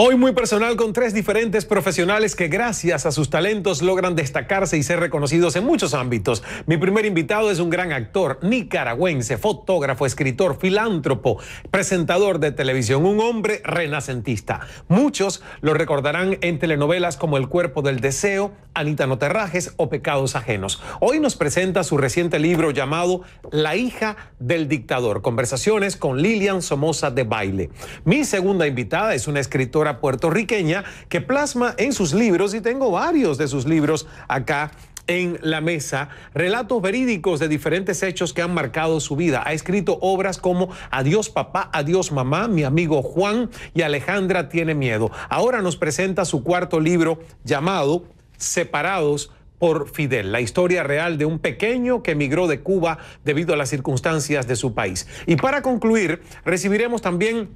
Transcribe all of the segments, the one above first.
Hoy muy personal con tres diferentes profesionales que gracias a sus talentos logran destacarse y ser reconocidos en muchos ámbitos. Mi primer invitado es un gran actor nicaragüense, fotógrafo, escritor, filántropo, presentador de televisión, un hombre renacentista. Muchos lo recordarán en telenovelas como El cuerpo del deseo, Anita Noterrajes o Pecados ajenos. Hoy nos presenta su reciente libro llamado La hija del dictador, conversaciones con Lilian Somoza de Baile. Mi segunda invitada es una escritora puertorriqueña que plasma en sus libros, y tengo varios de sus libros acá en la mesa relatos verídicos de diferentes hechos que han marcado su vida. Ha escrito obras como Adiós papá, adiós mamá, mi amigo Juan y Alejandra tiene miedo. Ahora nos presenta su cuarto libro llamado Separados por Fidel, la historia real de un pequeño que emigró de Cuba debido a las circunstancias de su país. Y para concluir, recibiremos también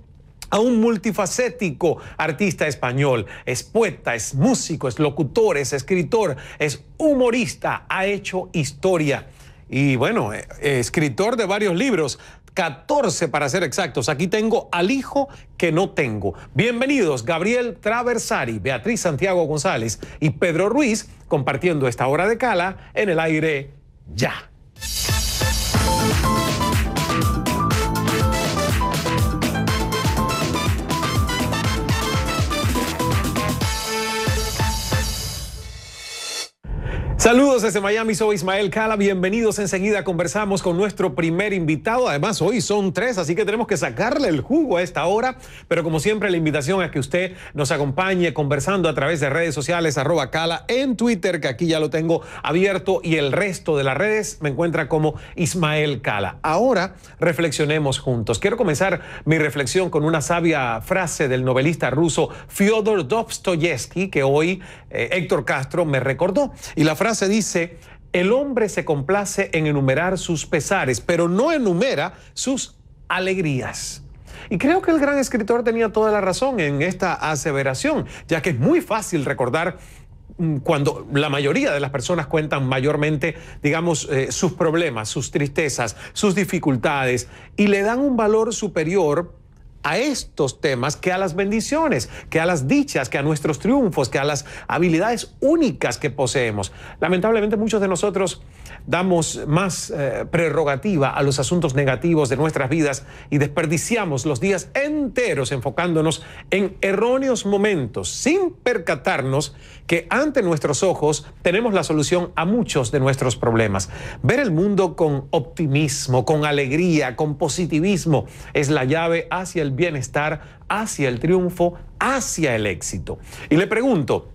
a un multifacético artista español. Es poeta, es músico, es locutor, es escritor, es humorista, ha hecho historia. Y bueno, eh, escritor de varios libros, 14 para ser exactos. Aquí tengo al hijo que no tengo. Bienvenidos Gabriel Traversari, Beatriz Santiago González y Pedro Ruiz compartiendo esta hora de cala en el aire ya. Saludos desde Miami, soy Ismael Cala, bienvenidos. Enseguida, conversamos con nuestro primer invitado, además hoy son tres, así que tenemos que sacarle el jugo a esta hora, pero como siempre la invitación a que usted nos acompañe conversando a través de redes sociales, arroba Cala, en Twitter, que aquí ya lo tengo abierto, y el resto de las redes me encuentra como Ismael Cala. Ahora reflexionemos juntos. Quiero comenzar mi reflexión con una sabia frase del novelista ruso Fyodor Dostoyevsky, que hoy eh, Héctor Castro me recordó, y la frase se dice, el hombre se complace en enumerar sus pesares, pero no enumera sus alegrías. Y creo que el gran escritor tenía toda la razón en esta aseveración, ya que es muy fácil recordar mm, cuando la mayoría de las personas cuentan mayormente, digamos, eh, sus problemas, sus tristezas, sus dificultades, y le dan un valor superior a estos temas que a las bendiciones, que a las dichas, que a nuestros triunfos, que a las habilidades únicas que poseemos. Lamentablemente muchos de nosotros damos más eh, prerrogativa a los asuntos negativos de nuestras vidas y desperdiciamos los días enteros enfocándonos en erróneos momentos sin percatarnos que ante nuestros ojos tenemos la solución a muchos de nuestros problemas. Ver el mundo con optimismo, con alegría, con positivismo es la llave hacia el bienestar, hacia el triunfo, hacia el éxito. Y le pregunto,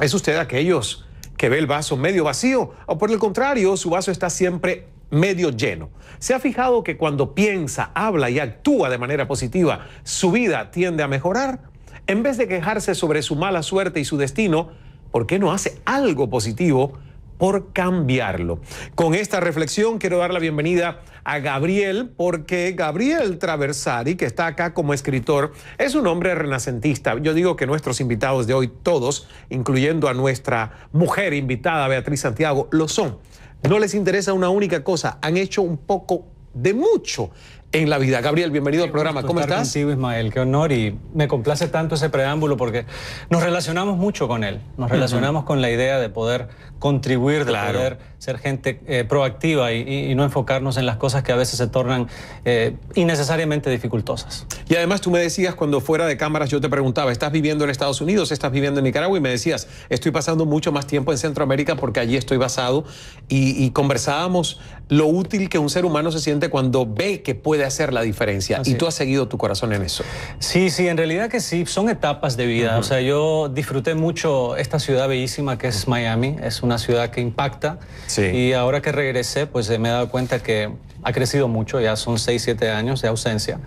¿es usted aquellos que ve el vaso medio vacío o por el contrario, su vaso está siempre medio lleno. ¿Se ha fijado que cuando piensa, habla y actúa de manera positiva, su vida tiende a mejorar? En vez de quejarse sobre su mala suerte y su destino, ¿por qué no hace algo positivo por cambiarlo? Con esta reflexión quiero dar la bienvenida a Gabriel, porque Gabriel Traversari, que está acá como escritor, es un hombre renacentista. Yo digo que nuestros invitados de hoy, todos, incluyendo a nuestra mujer invitada, Beatriz Santiago, lo son. No les interesa una única cosa, han hecho un poco de mucho en la vida. Gabriel, bienvenido al programa. ¿Cómo estar estás? Contigo, Ismael, qué honor y me complace tanto ese preámbulo porque nos relacionamos mucho con él. Nos relacionamos con la idea de poder contribuir, de poder ser gente eh, proactiva y, no enfocarnos en las cosas que a veces se tornan eh, innecesariamente dificultosas. Y además tú me decías cuando fuera de cámaras yo te preguntaba, ¿estás viviendo en Estados Unidos? ¿Estás viviendo en Nicaragua? Y me decías, estoy pasando mucho más tiempo en Centroamérica porque allí estoy basado y, conversábamos lo útil que un ser humano se siente cuando ve que puede hacer la diferencia. y tú has seguido tu corazón en eso. Sí, sí, en realidad que sí, son etapas de vida. O sea, yo disfruté mucho esta ciudad bellísima que es Miami, es una ciudad que impacta. Y ahora que regresé, pues me he dado cuenta que ha crecido mucho, ya son 6, 7 años de ausencia.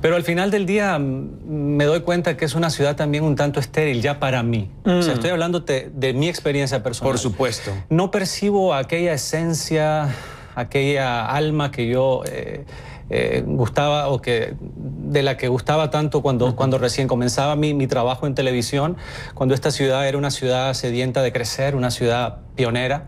Pero al final del día mm, me doy cuenta que es una ciudad también un tanto estéril ya para mí. O sea, mm. estoy hablando de, mi experiencia personal. Por supuesto. No percibo aquella esencia, aquella alma que yo eh, eh, gustaba o que de la que gustaba tanto cuando, cuando recién comenzaba mi, mi trabajo en televisión, cuando esta ciudad era una ciudad sedienta de crecer, una ciudad pionera.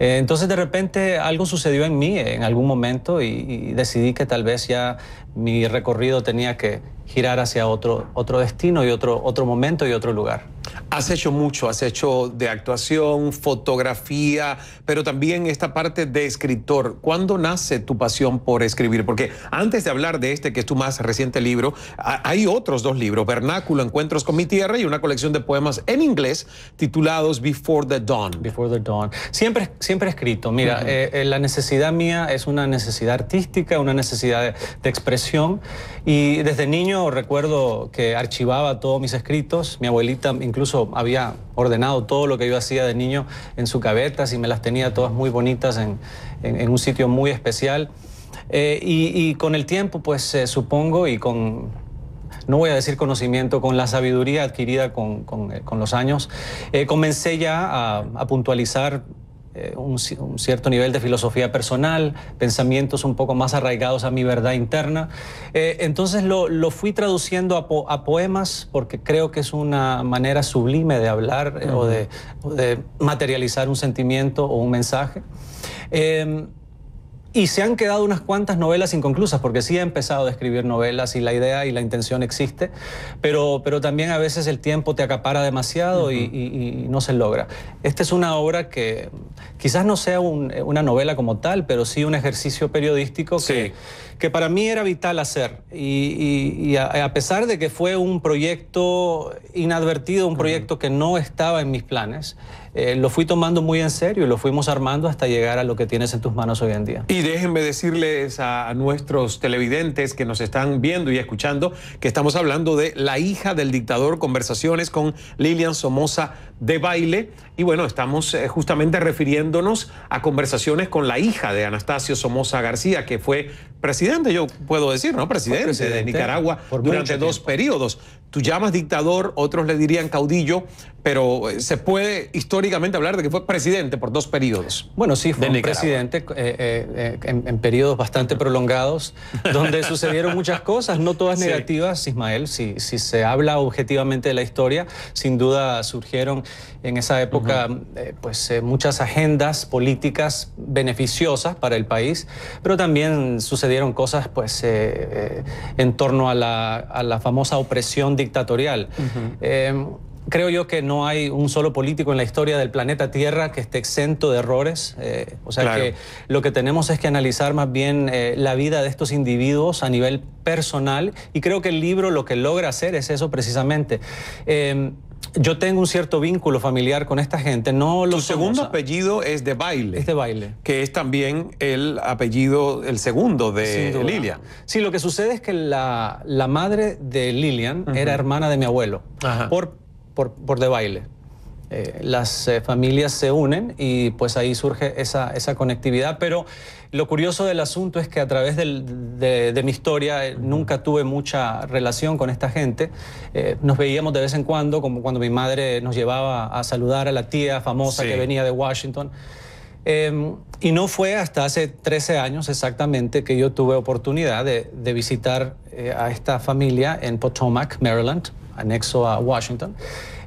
Eh, entonces de repente algo sucedió en mí en algún momento y, decidí que tal vez ya mi recorrido tenía que, girar hacia otro, otro destino y otro, otro momento y otro lugar. Has hecho mucho, has hecho de actuación, fotografía, pero también esta parte de escritor. ¿Cuándo nace tu pasión por escribir? Porque antes de hablar de este, que es tu más reciente libro, hay otros dos libros, Vernáculo, Encuentros con mi tierra y una colección de poemas en inglés titulados Before the Dawn. Before the Dawn. Siempre, siempre he escrito. Mira, eh, eh, la necesidad mía es una necesidad artística, una necesidad de expresión. Y desde niño recuerdo que archivaba todos mis escritos. Mi abuelita incluso había ordenado todo lo que yo hacía de niño en su cabetas y me las tenía todas muy bonitas en, un sitio muy especial. Eh, y, con el tiempo, pues eh, supongo, y con, no voy a decir conocimiento, con la sabiduría adquirida con, eh, los años, comencé ya a puntualizar eh, un, cierto nivel de filosofía personal, pensamientos un poco más arraigados a mi verdad interna. Eh, entonces lo, fui traduciendo a, poemas porque creo que es una manera sublime de hablar eh, o, de, materializar un sentimiento o un mensaje. Y se han quedado unas cuantas novelas inconclusas, porque sí he empezado a escribir novelas y la idea y la intención existe, pero, pero también a veces el tiempo te acapara demasiado y, no se logra. Esta es una obra que quizás no sea una novela como tal, pero sí un ejercicio periodístico que, que para mí era vital hacer. Y, a, pesar de que fue un proyecto inadvertido, un proyecto que no estaba en mis planes, eh, lo fui tomando muy en serio y lo fuimos armando hasta llegar a lo que tienes en tus manos hoy en día. Y déjenme decirles a, nuestros televidentes que nos están viendo y escuchando que estamos hablando de La hija del dictador, conversaciones con Lilian Somoza de baile. Y bueno, estamos eh, justamente refiriéndonos a conversaciones con la hija de Anastasio Somoza García, que fue presidente, yo puedo decir, ¿no? Presidente, de Nicaragua durante dos periodos. Tú llamas dictador, otros le dirían caudillo, pero eh, se puede históricamente hablar de que fue presidente por dos periodos. Bueno, sí, fue un presidente eh, en, periodos bastante prolongados, donde sucedieron muchas cosas, no todas negativas, Ismael. Si, si se habla objetivamente de la historia, sin duda surgieron en esa época eh, pues, eh, muchas agendas políticas beneficiosas para el país, pero también sucedieron cosas pues, eh, en torno a la, famosa opresión dictatorial. Creo yo que no hay un solo político en la historia del planeta Tierra que esté exento de errores. o sea que lo que tenemos es que analizar más bien la vida de estos individuos a nivel personal y creo que el libro lo que logra hacer es eso precisamente yo tengo un cierto vínculo familiar con esta gente. No lo Tu segundo apellido es de baile. Es de baile. Que es también el apellido, el segundo de Lilian. Sí, lo que sucede es que la, madre de Lilian era hermana de mi abuelo por, por, por de baile. Eh, las eh, familias se unen y pues ahí surge esa, esa, conectividad. Pero lo curioso del asunto es que a través de, mi historia eh, nunca tuve mucha relación con esta gente. nos veíamos de vez en cuando, como cuando mi madre nos llevaba a saludar a la tía famosa que venía de Washington. Em, y no fue hasta hace 13 años exactamente que yo tuve oportunidad de, de visitar a esta familia en Potomac, Maryland, anexo a Washington.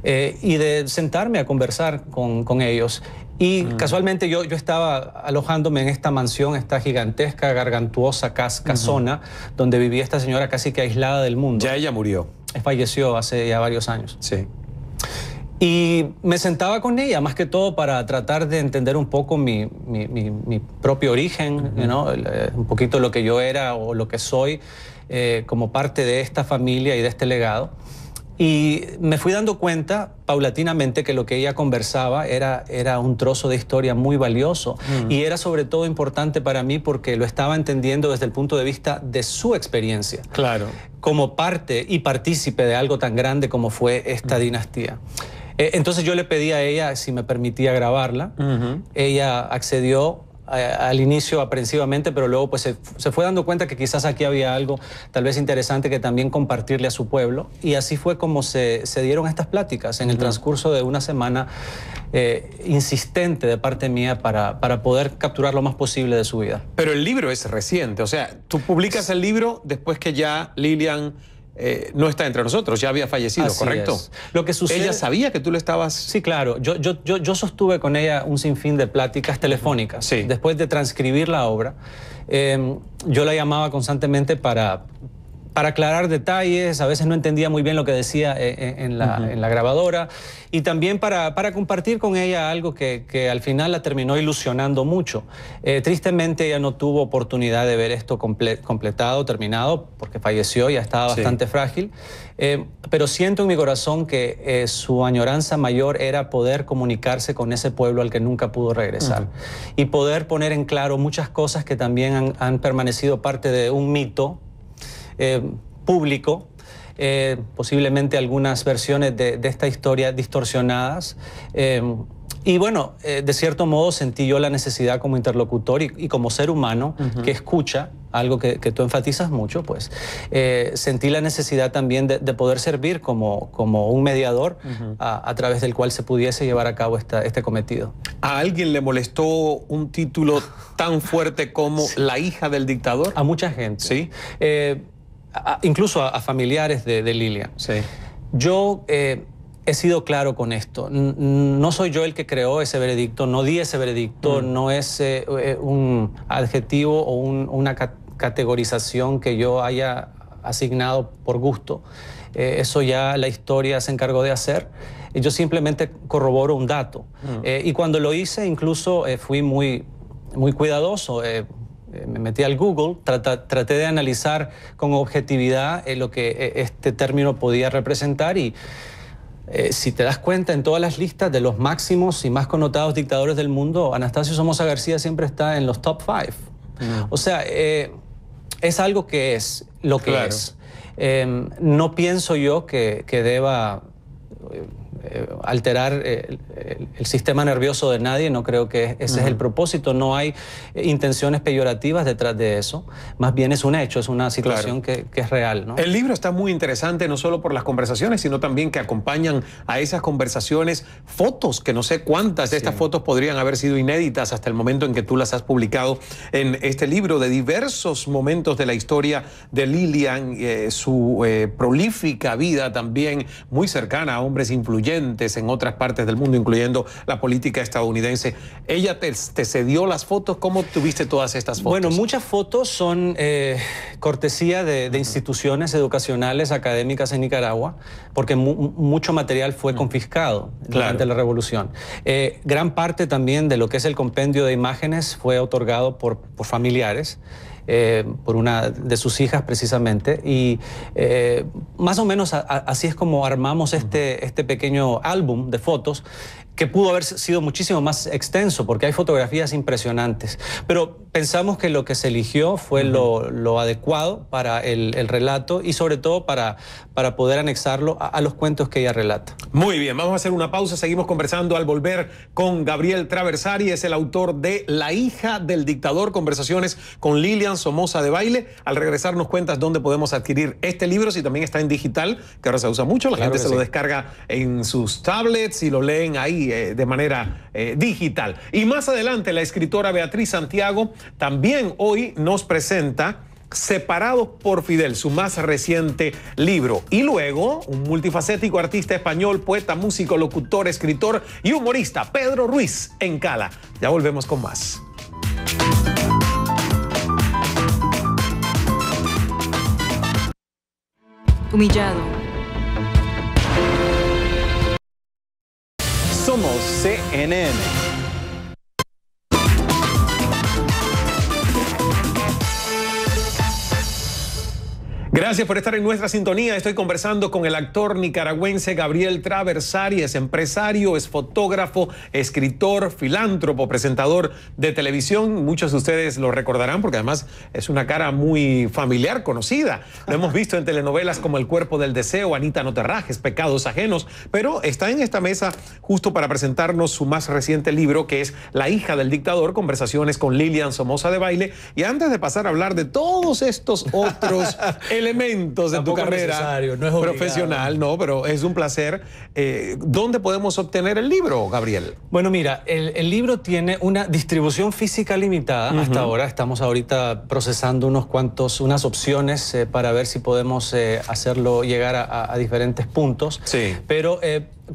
Eh, y de sentarme a conversar con, con ellos. Y mm. casualmente yo, yo estaba alojándome en esta mansión, esta gigantesca, gargantuosa casona, donde vivía esta señora casi que aislada del mundo. Ya ella murió. Falleció hace ya varios años. Sí. Y me sentaba con ella, más que todo para tratar de entender un poco mi, mi, mi, propio origen, ¿no? Eh, un poquito lo que yo era o lo que soy eh, como parte de esta familia y de este legado. Y me fui dando cuenta paulatinamente que lo que ella conversaba era, era un trozo de historia muy valioso mm. y era sobre todo importante para mí porque lo estaba entendiendo desde el punto de vista de su experiencia. Claro. Como parte y partícipe de algo tan grande como fue esta mm. dinastía. Eh, entonces yo le pedí a ella si me permitía grabarla. Ella accedió al inicio aprensivamente, pero luego pues se, fue dando cuenta que quizás aquí había algo tal vez interesante que también compartirle a su pueblo. Y así fue como se, dieron estas pláticas en el transcurso de una semana eh, insistente de parte mía para, para poder capturar lo más posible de su vida. Pero el libro es reciente, o sea, tú publicas el libro después que ya Lilian eh, no está entre nosotros, ya había fallecido, ¿correcto? Lo que sucede... Ella sabía que tú le estabas... Sí, claro. Yo, yo, yo, yo sostuve con ella un sinfín de pláticas telefónicas. Sí. Después de transcribir la obra, em, yo la llamaba constantemente para para aclarar detalles, a veces no entendía muy bien lo que decía eh, eh, en, la, grabadora, y también para, compartir con ella algo que, al final la terminó ilusionando mucho. Eh, tristemente ella no tuvo oportunidad de ver esto completado, terminado, porque falleció, ya estaba bastante frágil, pero siento en mi corazón que su añoranza mayor era poder comunicarse con ese pueblo al que nunca pudo regresar. Y poder poner en claro muchas cosas que también han permanecido parte de un mito eh, público, eh, posiblemente algunas versiones de, esta historia distorsionadas. Eh, y bueno, de cierto modo sentí yo la necesidad como interlocutor y, como ser humano que escucha, algo que, tú enfatizas mucho, pues sentí la necesidad también de, poder servir como, como un mediador a, través del cual se pudiese llevar a cabo esta, este cometido. ¿A alguien le molestó un título tan fuerte como La hija del dictador? A mucha gente. Sí incluso a, familiares de, Lilian. Sí. Yo eh, he sido claro con esto. no soy yo el que creó ese veredicto, no di ese veredicto, mm. no es eh, eh, un adjetivo o una categorización que yo haya asignado por gusto. eso ya la historia se encargó de hacer. Yo simplemente corroboro un dato. Mm. y cuando lo hice, incluso fui muy, muy cuidadoso. Eh, me metí al Google, traté de analizar con objetividad eh, lo que eh, este término podía representar y si te das cuenta, en todas las listas de los máximos y más connotados dictadores del mundo, Anastasio Somoza García siempre está en los top five. Mm. O sea, es algo que es lo que es. no pienso yo que, que deba eh, alterar eh, el, sistema nervioso de nadie, no creo que ese es el propósito, no hay eh, intenciones peyorativas detrás de eso, más bien es un hecho, es una situación que, es real. ¿no? El libro está muy interesante, no solo por las conversaciones, sino también que acompañan a esas conversaciones fotos, que no sé cuántas de estas fotos podrían haber sido inéditas hasta el momento en que tú las has publicado en este libro, de diversos momentos de la historia de Lilian, su prolífica vida también muy cercana a hombres influyentes en otras partes del mundo, incluyendo la política estadounidense. ¿Ella te, cedió las fotos? ¿Cómo tuviste todas estas fotos? Bueno, muchas fotos son eh, cortesía de, instituciones educacionales, académicas en Nicaragua, porque mucho material fue confiscado durante la revolución. Eh, gran parte también de lo que es el compendio de imágenes fue otorgado por, por familiares. Eh, por una de sus hijas precisamente. Y eh, más o menos así es como armamos este, este pequeño álbum de fotos que pudo haber sido muchísimo más extenso, porque hay fotografías impresionantes. Pero pensamos que lo que se eligió fue lo, adecuado para el, relato y sobre todo para, para poder anexarlo a, los cuentos que ella relata. Muy bien, vamos a hacer una pausa, seguimos conversando al volver con Gabriel Traversari, es el autor de La hija del dictador, conversaciones con Lilian Somoza de Baile. Al regresar nos cuentas dónde podemos adquirir este libro, si también está en digital, que ahora se usa mucho, la gente se lo descarga en sus tablets y lo leen ahí eh, de manera eh, digital. Y más adelante la escritora Beatriz Santiago también hoy nos presenta Separados por Fidel, su más reciente libro. Y luego, un multifacético artista español, poeta, músico, locutor, escritor y humorista, Pedro Ruiz, en Cala. Ya volvemos con más. Humillado Somos CNN. Gracias por estar en nuestra sintonía. Estoy conversando con el actor nicaragüense Gabriel Traversari. Es empresario, es fotógrafo, escritor, filántropo, presentador de televisión. Muchos de ustedes lo recordarán porque además es una cara muy familiar, conocida. Lo hemos visto en telenovelas como El cuerpo del deseo, Anita Noterrajes, Pecados ajenos, pero está en esta mesa justo para presentarnos su más reciente libro que es La hija del dictador, conversaciones con Lilian Somoza de Baile. Y antes de pasar a hablar de todos estos otros elementos de tu carrera profesional, no, pero es un placer. Eh, ¿Dónde podemos obtener el libro, Gabriel? Bueno, mira, el, libro tiene una distribución física limitada hasta ahora. Estamos ahorita procesando unos cuantos, unas opciones eh, para ver si podemos eh, hacerlo llegar a, diferentes puntos. Sí. Pero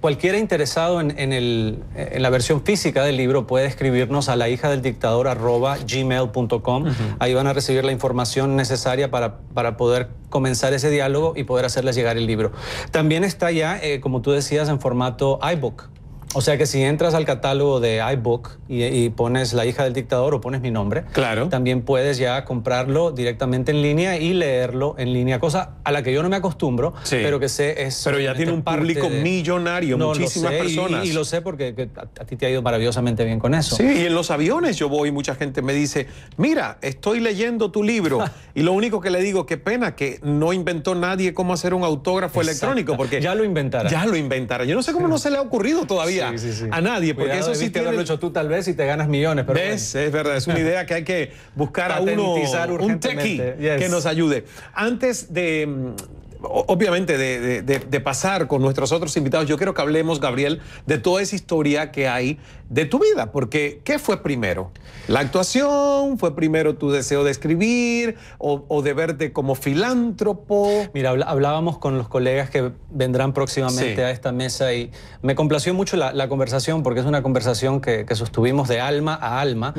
cualquiera interesado en, en, la versión física del libro puede escribirnos a la hija del dictador arroba gmail.com. Ahí van a recibir la información necesaria para, para poder comenzar ese diálogo y poder hacerles llegar el libro. También está ya, eh, como tú decías, en formato iBook. O sea que si entras al catálogo de iBook y, pones La hija del dictador o pones mi nombre, claro. también puedes ya comprarlo directamente en línea y leerlo en línea, cosa a la que yo no me acostumbro, pero que sé es... Pero ya tiene un público millonario, muchísimas personas. Y, lo sé porque a, ti te ha ido maravillosamente bien con eso. Sí, y en los aviones yo voy, mucha gente me dice, mira, estoy leyendo tu libro y lo único que le digo, qué pena que no inventó nadie cómo hacer un autógrafo electrónico, porque... Ya lo inventará. Ya lo inventará. Yo no sé cómo no se le ha ocurrido todavía a nadie, porque eso sí tiene... haberlo hecho tú tal vez y te ganas millones. Pero Es verdad, es una idea que hay que buscar a uno, un techie que nos ayude. Antes de mm, obviamente de, pasar con nuestros otros invitados, yo quiero que hablemos, Gabriel, de toda esa historia que hay de tu vida, porque ¿qué fue primero? ¿La actuación? ¿Fue primero tu deseo de escribir o, de verte como filántropo? Mira, hablábamos con los colegas que vendrán próximamente a esta mesa y me complació mucho la, conversación porque es una conversación que, sostuvimos de alma a alma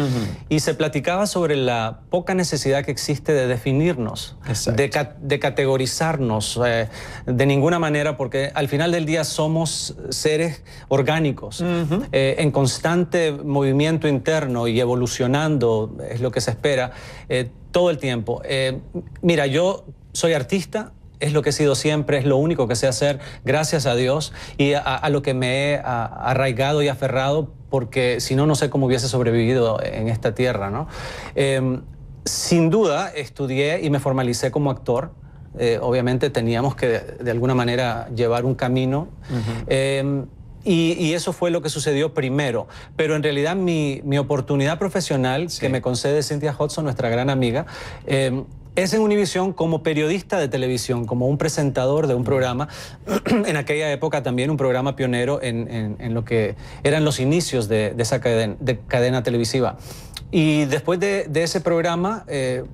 y se platicaba sobre la poca necesidad que existe de definirnos, de, de categorizarnos eh, de ninguna manera porque al final del día somos seres orgánicos eh, en constante movimiento interno y evolucionando, es lo que se espera, eh, todo el tiempo. mira, yo soy artista, es lo que he sido siempre, es lo único que sé hacer, gracias a Dios, y a, lo que me he arraigado y aferrado, porque si no, no sé cómo hubiese sobrevivido en esta tierra. ¿no? Em, sin duda, estudié y me formalicé como actor. Eh, obviamente teníamos que de, alguna manera llevar un camino. Em, y, eso fue lo que sucedió primero. Pero en realidad mi, oportunidad profesional que me concede Cynthia Hudson, nuestra gran amiga, em, es en Univisión como periodista de televisión, como un presentador de un programa, en aquella época también un programa pionero en, lo que eran los inicios de, esa cadena, televisiva. Y después de, ese programa... Eh,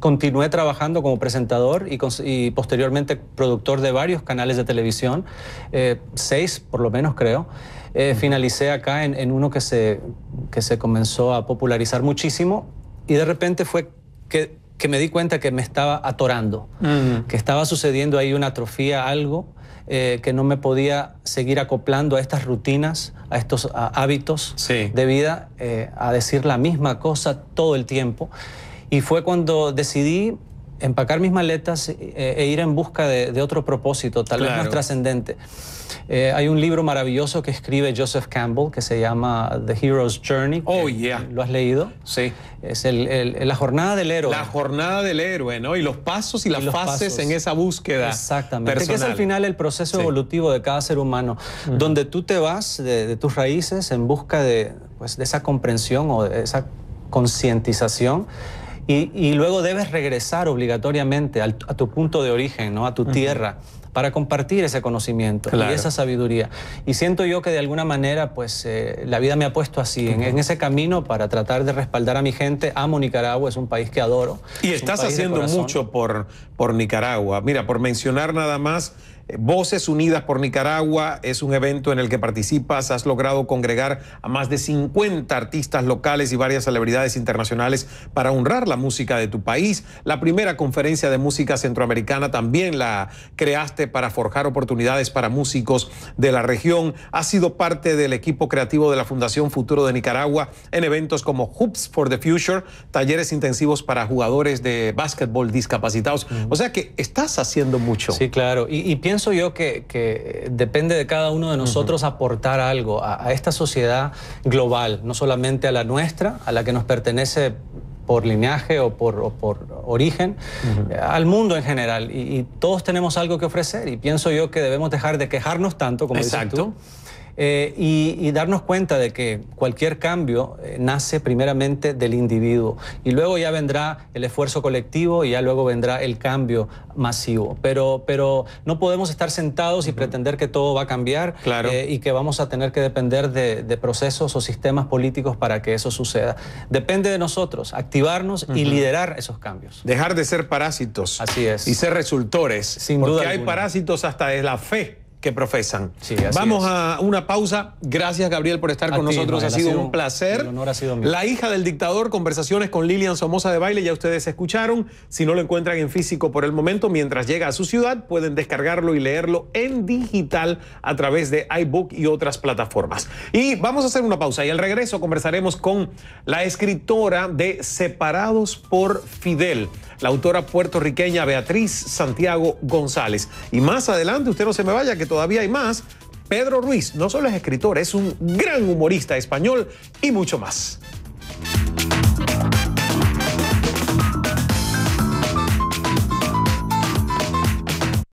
continué trabajando como presentador y, posteriormente productor de varios canales de televisión, eh, seis por lo menos creo. Eh, finalicé acá en, uno que se, que se comenzó a popularizar muchísimo y de repente fue que, que me di cuenta que me estaba atorando, que estaba sucediendo ahí una atrofía, algo. Eh, que no me podía seguir acoplando a estas rutinas, a estos hábitos de vida, a decir la misma cosa todo el tiempo. Y fue cuando decidí empacar mis maletas eh, e, ir en busca de, otro propósito, tal vez más trascendente. Eh, hay un libro maravilloso que escribe Joseph Campbell que se llama The Hero's Journey. Oh, yeah. ¿Lo has leído? Sí. Es la jornada del héroe. La jornada del héroe, ¿no? Y los pasos y las fases en esa búsqueda. Exactamente. Que es al final el proceso evolutivo de cada ser humano, donde tú te vas de, tus raíces en busca de, pues, de esa comprensión o de esa concientización y, luego debes regresar obligatoriamente a tu punto de origen, ¿no? a tu tierra, para compartir ese conocimiento y esa sabiduría. Y siento yo que de alguna manera, pues eh, la vida me ha puesto así, en, ese camino para tratar de respaldar a mi gente. Amo Nicaragua, es un país que adoro. Y estás haciendo mucho por, por Nicaragua. Mira, por mencionar nada más, Voces Unidas por Nicaragua es un evento en el que participas. Has logrado congregar a más de 50 artistas locales y varias celebridades internacionales para honrar la música de tu país. La primera conferencia de música centroamericana también la creaste para forjar oportunidades para músicos de la región. Has sido parte del equipo creativo de la Fundación Futuro de Nicaragua en eventos como Hoops for the Future, talleres intensivos para jugadores de básquetbol discapacitados. O sea que estás haciendo mucho. Sí, claro. y pienso yo que, depende de cada uno de nosotros aportar algo a, esta sociedad global, no solamente a la nuestra, a la que nos pertenece por linaje o por, por origen, al mundo en general. Y, todos tenemos algo que ofrecer y pienso yo que debemos dejar de quejarnos tanto, como Exacto. dices tú, eh, y, darnos cuenta de que cualquier cambio eh, nace primeramente del individuo y luego ya vendrá el esfuerzo colectivo y ya luego vendrá el cambio masivo. Pero, pero no podemos estar sentados y pretender que todo va a cambiar eh, y que vamos a tener que depender de, procesos o sistemas políticos para que eso suceda. Depende de nosotros, activarnos y liderar esos cambios. Dejar de ser parásitos. Así es. Y ser resultores. Sin porque hay parásitos hasta de la fe que profesan. Vamos a una pausa. Gracias, Gabriel, por estar con nosotros. Ha sido, un placer. El honor ha sido mío. La hija del dictador, conversaciones con Lilian Somoza de Baile, ya ustedes escucharon. Si no lo encuentran en físico por el momento, mientras llega a su ciudad, pueden descargarlo y leerlo en digital a través de iBook y otras plataformas. Y vamos a hacer una pausa y al regreso conversaremos con la escritora de Separados por Fidel, la autora puertorriqueña Beatriz Santiago González. Y más adelante, usted no se me vaya, que todavía hay más. Pedro Ruiz no solo es escritor, es un gran humorista español y mucho más.